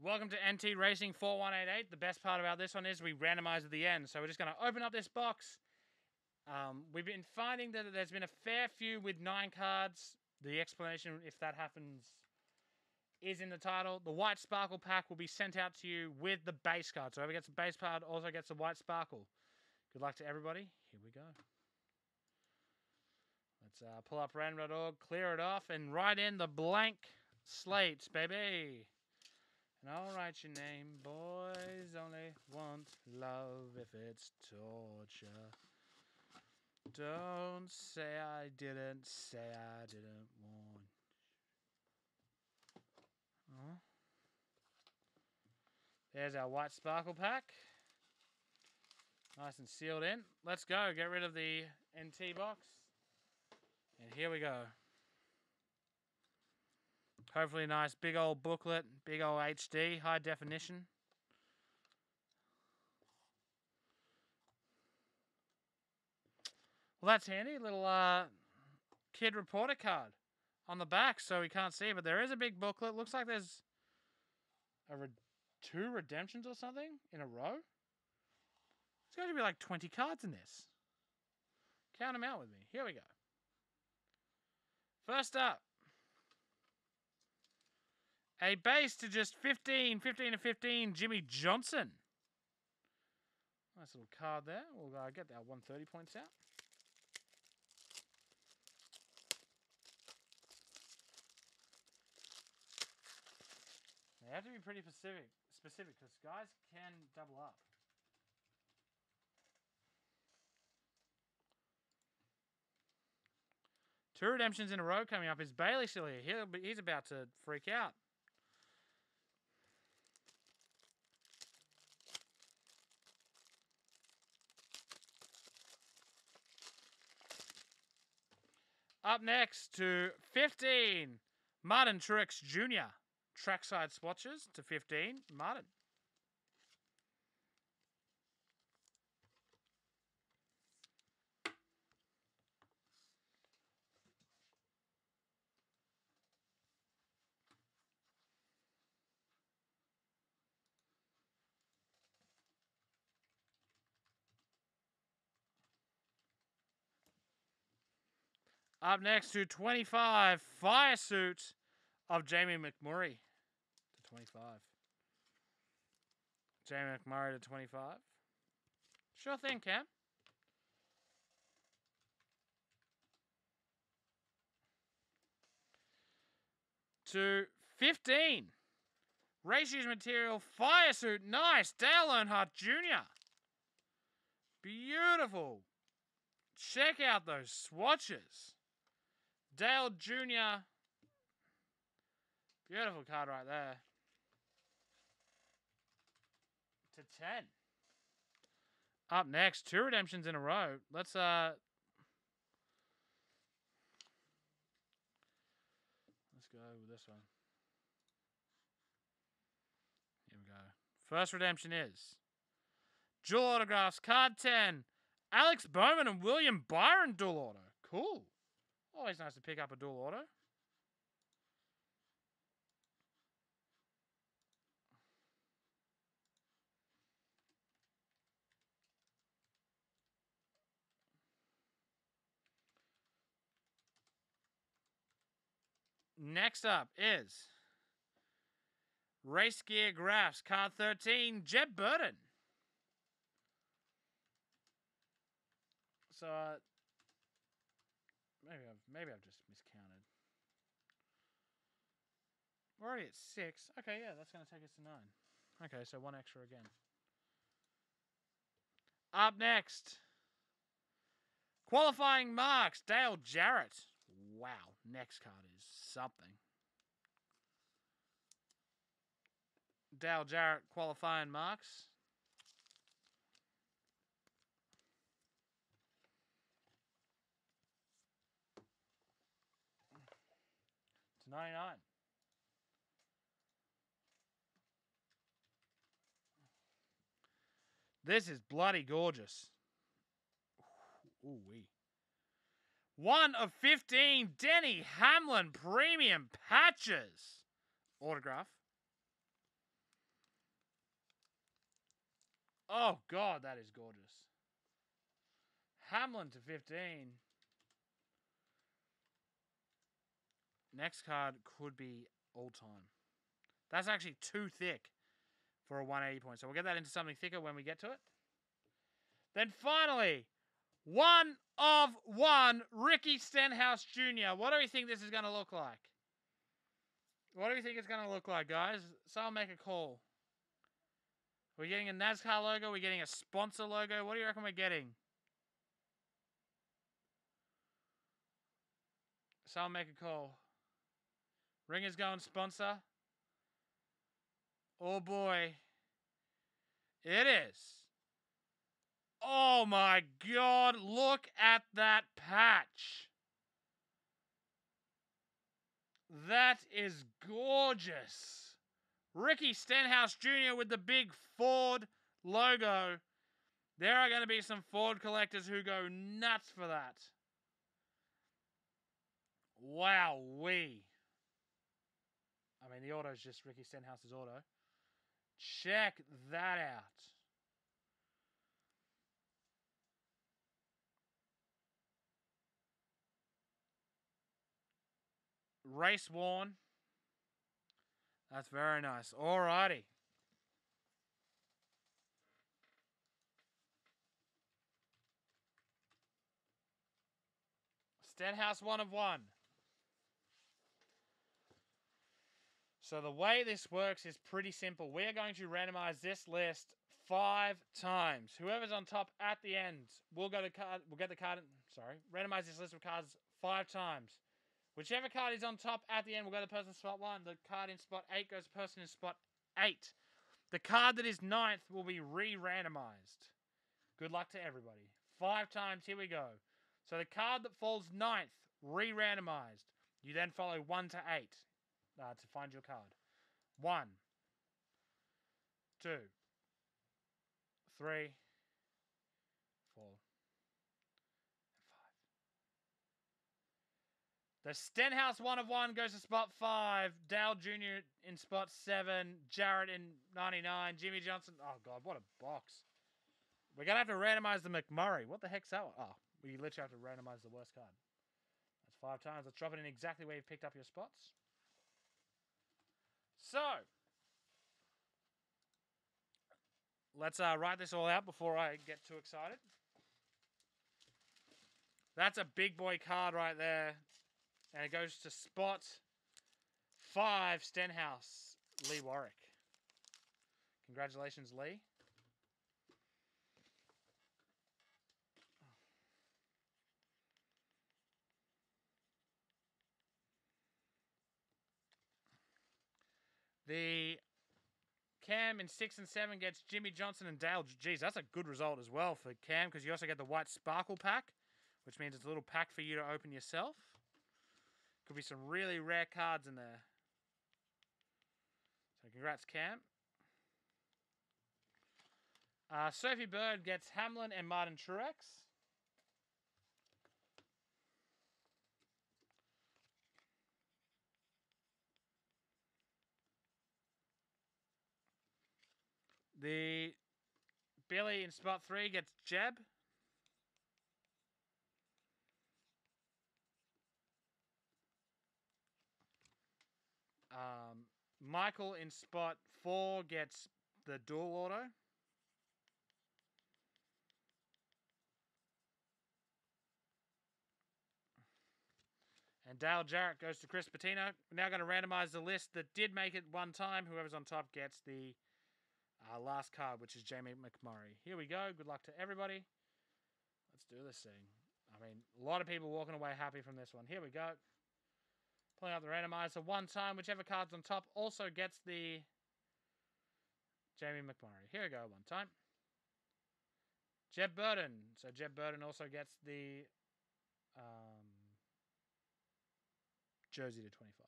Welcome to NT Racing 4188. The best part about this one is we randomize at the end. So we're just going to open up this box. Um, we've been finding that there's been a fair few with nine cards. The explanation, if that happens, is in the title. The white sparkle pack will be sent out to you with the base card. So whoever gets the base card also gets a white sparkle. Good luck to everybody. Here we go. Let's uh, pull up random.org, clear it off, and write in the blank slates, baby. And I'll write your name. Boys only want love if it's torture. Don't say I didn't, say I didn't want. Oh. There's our white sparkle pack. Nice and sealed in. Let's go. Get rid of the NT box. And here we go. Hopefully nice big old booklet, big old HD, high definition. Well, that's handy. Little uh, kid reporter card on the back, so we can't see, but there is a big booklet. Looks like there's a re two redemptions or something in a row. It's going to be like 20 cards in this. Count them out with me. Here we go. First up, a base to just 15, 15 to 15, Jimmie Johnson. Nice little card there. We'll uh, get that 130 points out. They have to be pretty specific, specific because guys can double up. Two redemptions in a row coming up. Is Bailey still here? He'll be, he's about to freak out. Up next to 15, Martin Truex Jr. Trackside swatches to 15, Martin. Up next to 25, Fire Suit of Jamie McMurray to 25. Jamie McMurray to 25. Sure thing, Cam. To 15. Race use material, fire suit, nice. Dale Earnhardt Jr. Beautiful. Check out those swatches. Dale Jr. Beautiful card right there. To 10. Up next, two redemptions in a row. Let's uh Let's go with this one. Here we go. First redemption is dual autographs, card 10. Alex Bowman and William Byron dual auto. Cool. Always nice to pick up a dual auto. Next up is Race Gear Graphs, card 13, Jeb Burton. So, uh, maybe I've, just miscounted. We're already at six. Okay, yeah, that's going to take us to nine. Okay, so one extra again. Up next, qualifying marks, Dale Jarrett. Wow, next card is something. Dale Jarrett qualifying marks. 99. This is bloody gorgeous. Ooh wee. One of 15 Denny Hamlin Premium Patches. Autograph. Oh, God, that is gorgeous. Hamlin to 15. Next card could be all time. That's actually too thick for a 180 point. So we'll get that into something thicker when we get to it. Then finally, one of one, Ricky Stenhouse Jr. What do we think this is going to look like? What do we think it's going to look like, guys? Someone make a call. We're getting a NASCAR logo. We're getting a sponsor logo. What do you reckon we're getting? Someone make a call. Ringer's going sponsor. Oh boy. It is. Oh my god, look at that patch. That is gorgeous. Ricky Stenhouse Jr. with the big Ford logo. There are going to be some Ford collectors who go nuts for that. Wow, we. I mean, the auto is just Ricky Stenhouse's auto. Check that out. Race worn. That's very nice. Alrighty. Stenhouse one of one. So the way this works is pretty simple. We are going to randomize this list five times. Whoever's on top at the end will go to card. We'll get the card. Sorry, randomize this list of cards five times. Whichever card is on top at the end will go to person in spot one. The card in spot eight goes to person in spot eight. The card that is ninth will be re-randomized. Good luck to everybody. Five times. Here we go. So the card that falls ninth, re-randomized. You then follow one to eight uh, to find your card. One, two, three, four, and five. The Stenhouse one of one goes to spot five. Dale Jr. in spot seven. Jarrett in 99. Jimmie Johnson. Oh, God, what a box. We're going to have to randomize the McMurray. What the heck's that? Oh, we literally have to randomize the worst card. That's five times. Let's drop it in exactly where you've picked up your spots. So, let's uh, write this all out before I get too excited. That's a big boy card right there. And it goes to spot five, Stenhouse, Lee Warwick. Congratulations, Lee. The Cam in six and seven gets Jimmie Johnson and Dale. Geez, that's a good result as well for Cam because you also get the white sparkle pack, which means it's a little pack for you to open yourself. Could be some really rare cards in there. So congrats, Cam. Uh, Sophie Bird gets Hamlin and Martin Truex. The Billy in spot three gets Jeb. Um, Michael in spot four gets the dual auto. And Dale Jarrett goes to Chris Patino. We're now going to randomize the list that did make it one time. Whoever's on top gets the uh, last card, which is Jamie McMurray. Here we go. Good luck to everybody. Let's do this thing. I mean, a lot of people walking away happy from this one. Here we go. Pulling out the randomizer one time. Whichever card's on top also gets the Jamie McMurray. Here we go. One time. Jeb Burton. So Jeb Burton also gets the um, jersey to 25.